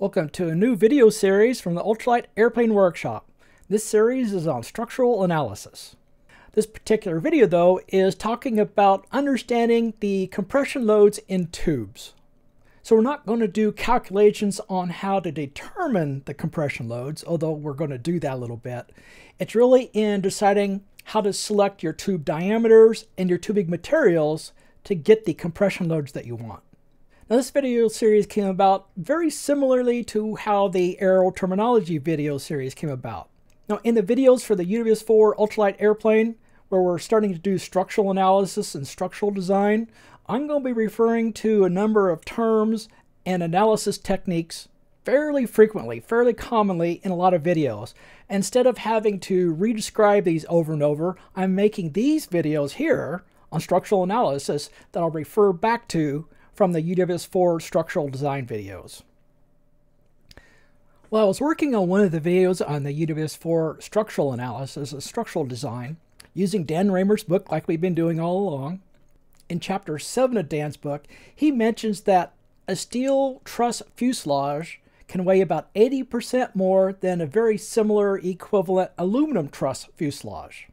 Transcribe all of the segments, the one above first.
Welcome to a new video series from the Ultralight Airplane Workshop. This series is on structural analysis. This particular video, though, is talking about understanding the compression loads in tubes. So we're not going to do calculations on how to determine the compression loads, although we're going to do that a little bit. It's really in deciding how to select your tube diameters and your tubing materials to get the compression loads that you want. Now this video series came about very similarly to how the aero terminology video series came about. Now in the videos for the UWS 4 ultralight airplane, where we're starting to do structural analysis and structural design, I'm going to be referring to a number of terms and analysis techniques fairly frequently, fairly commonly in a lot of videos. Instead of having to re-describe these over and over, I'm making these videos here on structural analysis that I'll refer back to from the UWS 4 structural design videos. Well, I was working on one of the videos on the UWS 4 structural analysis of structural design using Dan Raymer's book like we've been doing all along. In chapter 7 of Dan's book, he mentions that a steel truss fuselage can weigh about 80% more than a very similar equivalent aluminum truss fuselage.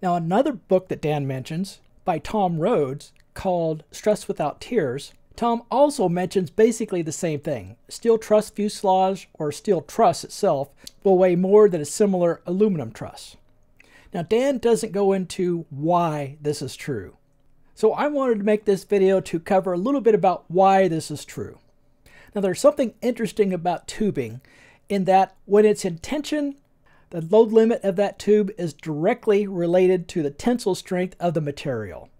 Now, another book that Dan mentions by Tom Rhodes called Stress Without Tears, Tom also mentions basically the same thing. Steel truss fuselage or steel truss itself will weigh more than a similar aluminum truss. Now Dan doesn't go into why this is true. So I wanted to make this video to cover a little bit about why this is true. Now there's something interesting about tubing in that when it's in tension, the load limit of that tube is directly related to the tensile strength of the material.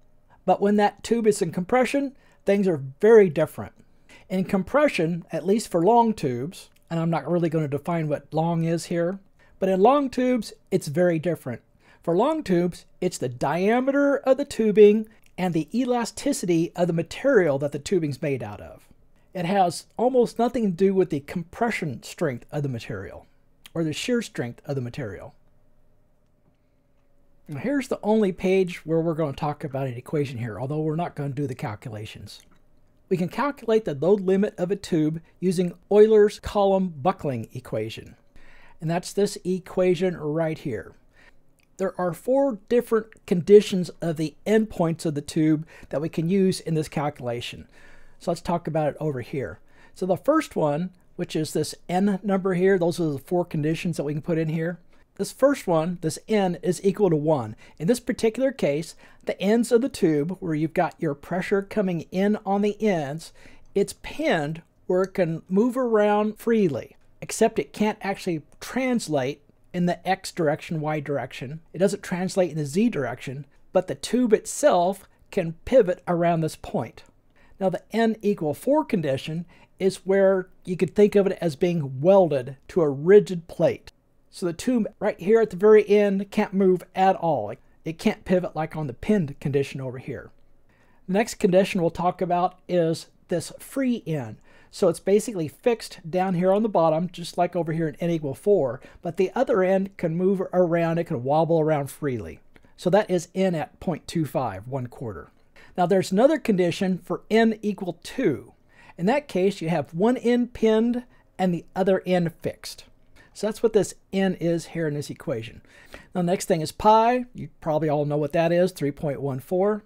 But when that tube is in compression, things are very different. In compression, at least for long tubes, and I'm not really going to define what long is here, but in long tubes, it's very different. For long tubes, it's the diameter of the tubing and the elasticity of the material that the tubing's made out of. It has almost nothing to do with the compression strength of the material or the shear strength of the material. Now here's the only page where we're going to talk about an equation here, although we're not going to do the calculations. We can calculate the load limit of a tube using Euler's column buckling equation. And that's this equation right here. There are four different conditions of the endpoints of the tube that we can use in this calculation. So let's talk about it over here. So the first one, which is this n number here, those are the four conditions that we can put in here. This first one, this n, is equal to 1. In this particular case, the ends of the tube, where you've got your pressure coming in on the ends, it's pinned where it can move around freely, except it can't actually translate in the x direction, y direction. It doesn't translate in the z direction, but the tube itself can pivot around this point. Now the n equal 4 condition is where you could think of it as being welded to a rigid plate. So the tube right here at the very end can't move at all. It can't pivot like on the pinned condition over here. The next condition we'll talk about is this free end. So it's basically fixed down here on the bottom, just like over here in n equal 4, but the other end can move around, it can wobble around freely. So that is n at 0.25, 1 quarter. Now there's another condition for n equal 2. In that case, you have one end pinned and the other end fixed. So that's what this n is here in this equation. The next thing is pi. You probably all know what that is, 3.14.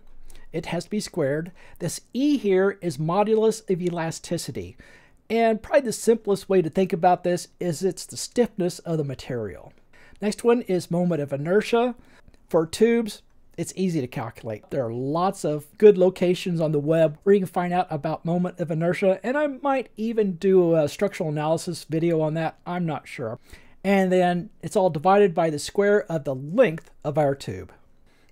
It has to be squared. This e here is modulus of elasticity. And probably the simplest way to think about this is it's the stiffness of the material. Next one is moment of inertia. For tubes, it's easy to calculate. There are lots of good locations on the web where you can find out about moment of inertia, and I might even do a uh, structural analysis video on that. I'm not sure. And then it's all divided by the square of the length of our tube.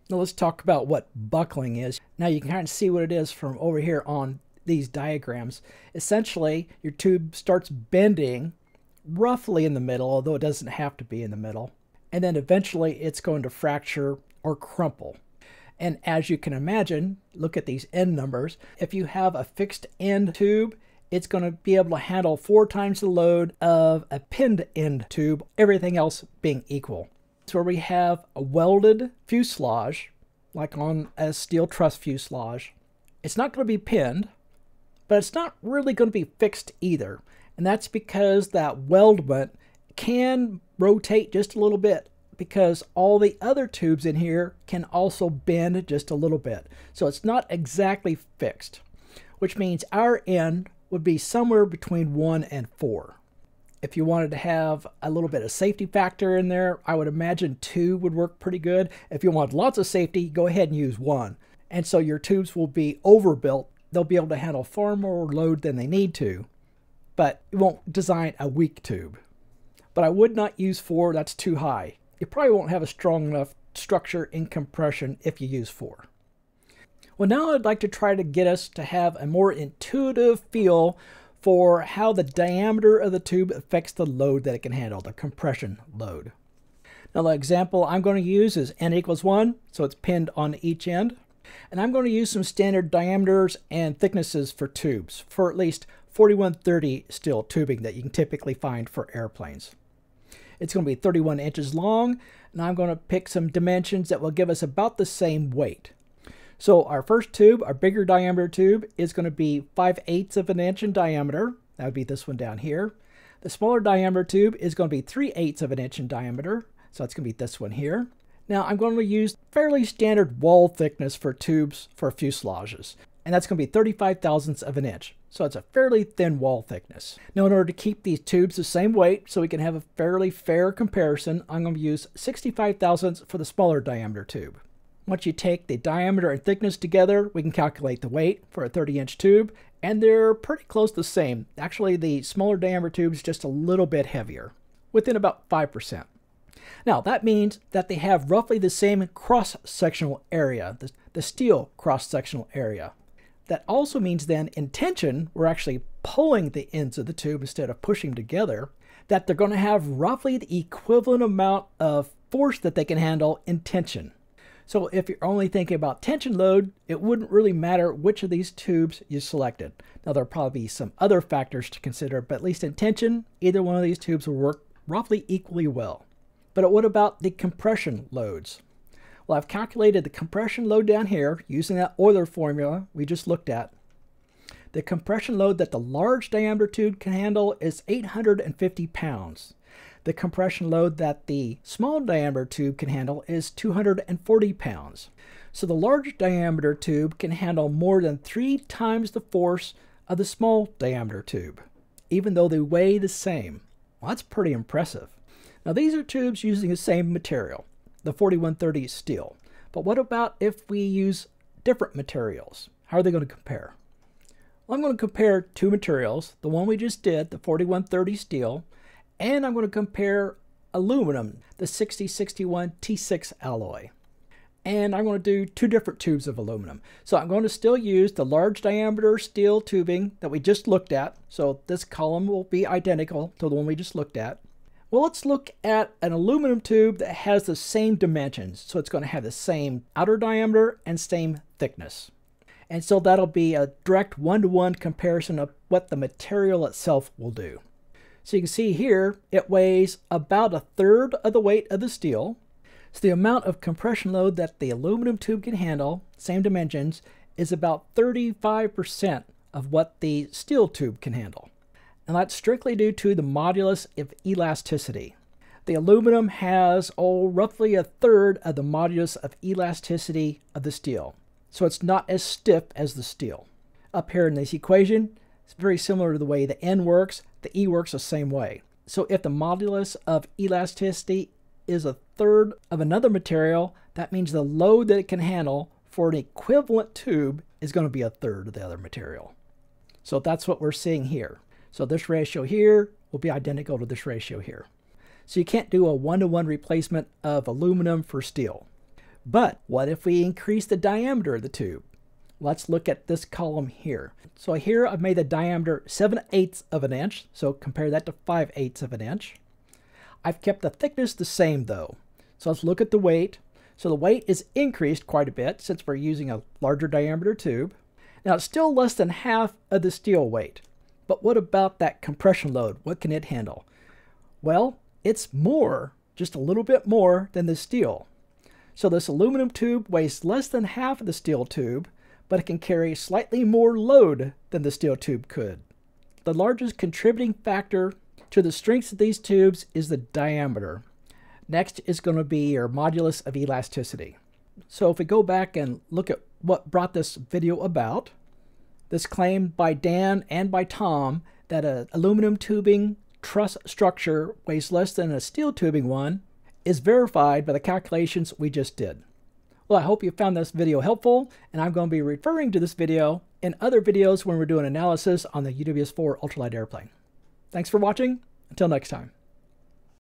Now let's talk about what buckling is. Now you can kind of see what it is from over here on these diagrams. Essentially, your tube starts bending roughly in the middle, although it doesn't have to be in the middle. And then eventually it's going to fracture or crumple. And as you can imagine, look at these end numbers. If you have a fixed end tube, it's going to be able to handle four times the load of a pinned end tube, everything else being equal. It's where we have a welded fuselage, like on a steel truss fuselage. It's not going to be pinned, but it's not really going to be fixed either. And that's because that weldment can rotate just a little bit because all the other tubes in here can also bend just a little bit. So it's not exactly fixed, which means our end would be somewhere between 1 and 4. If you wanted to have a little bit of safety factor in there, I would imagine 2 would work pretty good. If you want lots of safety, go ahead and use 1. And so your tubes will be overbuilt. They'll be able to handle far more load than they need to, but you won't design a weak tube. But I would not use 4, that's too high you probably won't have a strong enough structure in compression if you use 4. Well, now I'd like to try to get us to have a more intuitive feel for how the diameter of the tube affects the load that it can handle, the compression load. Now the example I'm going to use is n equals 1, so it's pinned on each end. And I'm going to use some standard diameters and thicknesses for tubes, for at least 4130 steel tubing that you can typically find for airplanes. It's going to be 31 inches long, and I'm going to pick some dimensions that will give us about the same weight. So our first tube, our bigger diameter tube, is going to be 5 eighths of an inch in diameter. That would be this one down here. The smaller diameter tube is going to be 3 eighths of an inch in diameter. So it's going to be this one here. Now I'm going to use fairly standard wall thickness for tubes for fuselages and that's going to be 35 thousandths of an inch. So it's a fairly thin wall thickness. Now in order to keep these tubes the same weight so we can have a fairly fair comparison, I'm going to use 65 thousandths for the smaller diameter tube. Once you take the diameter and thickness together, we can calculate the weight for a 30 inch tube, and they're pretty close the same. Actually, the smaller diameter tube is just a little bit heavier, within about 5%. Now, that means that they have roughly the same cross-sectional area, the, the steel cross-sectional area. That also means then in tension, we're actually pulling the ends of the tube instead of pushing together, that they're going to have roughly the equivalent amount of force that they can handle in tension. So if you're only thinking about tension load, it wouldn't really matter which of these tubes you selected. Now there'll probably be some other factors to consider, but at least in tension, either one of these tubes will work roughly equally well. But what about the compression loads? Well, I've calculated the compression load down here using that Euler formula we just looked at. The compression load that the large diameter tube can handle is 850 pounds. The compression load that the small diameter tube can handle is 240 pounds. So the large diameter tube can handle more than three times the force of the small diameter tube, even though they weigh the same. Well, that's pretty impressive. Now these are tubes using the same material the 4130 steel. But what about if we use different materials? How are they going to compare? Well, I'm going to compare two materials, the one we just did, the 4130 steel, and I'm going to compare aluminum, the 6061 T6 alloy. And I'm going to do two different tubes of aluminum. So I'm going to still use the large diameter steel tubing that we just looked at. So this column will be identical to the one we just looked at. Well, let's look at an aluminum tube that has the same dimensions. So it's going to have the same outer diameter and same thickness. And so that'll be a direct one-to-one -one comparison of what the material itself will do. So you can see here, it weighs about a third of the weight of the steel. So the amount of compression load that the aluminum tube can handle, same dimensions, is about 35% of what the steel tube can handle and that's strictly due to the modulus of elasticity. The aluminum has, oh, roughly a third of the modulus of elasticity of the steel, so it's not as stiff as the steel. Up here in this equation, it's very similar to the way the N works, the E works the same way. So if the modulus of elasticity is a third of another material, that means the load that it can handle for an equivalent tube is going to be a third of the other material. So that's what we're seeing here. So this ratio here will be identical to this ratio here. So you can't do a one-to-one -one replacement of aluminum for steel. But what if we increase the diameter of the tube? Let's look at this column here. So here I've made the diameter 7 eighths of an inch, so compare that to 5 eighths of an inch. I've kept the thickness the same though. So let's look at the weight. So the weight is increased quite a bit since we're using a larger diameter tube. Now it's still less than half of the steel weight. But what about that compression load? What can it handle? Well, it's more, just a little bit more than the steel. So this aluminum tube weighs less than half of the steel tube, but it can carry slightly more load than the steel tube could. the largest contributing factor to the strength of these tubes is the diameter. Next is going to be your modulus of elasticity. So if we go back and look at what brought this video about, this claim by Dan and by Tom that an aluminum tubing truss structure weighs less than a steel tubing one is verified by the calculations we just did. Well, I hope you found this video helpful, and I'm going to be referring to this video in other videos when we're doing analysis on the UWS-4 ultralight airplane. Thanks for watching. Until next time.